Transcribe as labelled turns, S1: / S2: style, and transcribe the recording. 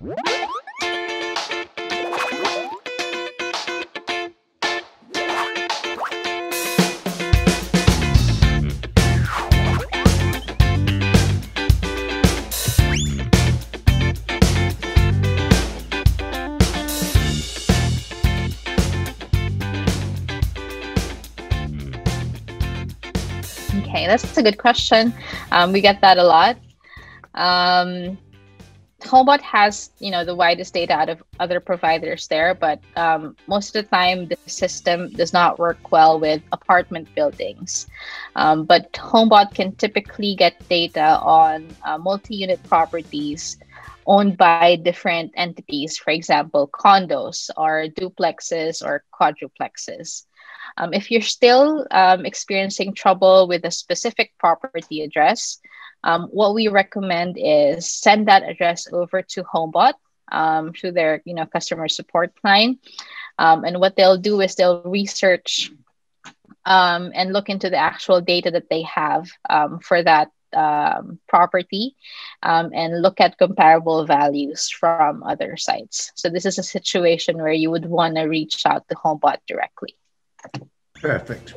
S1: Okay, that's a good question. Um, we get that a lot. Um, Homebot has, you know, the widest data out of other providers there, but um, most of the time the system does not work well with apartment buildings. Um, but Homebot can typically get data on uh, multi-unit properties owned by different entities, for example, condos or duplexes or quadruplexes. Um, if you're still um, experiencing trouble with a specific property address, um, what we recommend is send that address over to Homebot um, through their you know customer support line, um, and what they'll do is they'll research um, and look into the actual data that they have for that um, property um, and look at comparable values from other sites. So this is a situation where you would want to reach out to HomeBot directly.
S2: Perfect.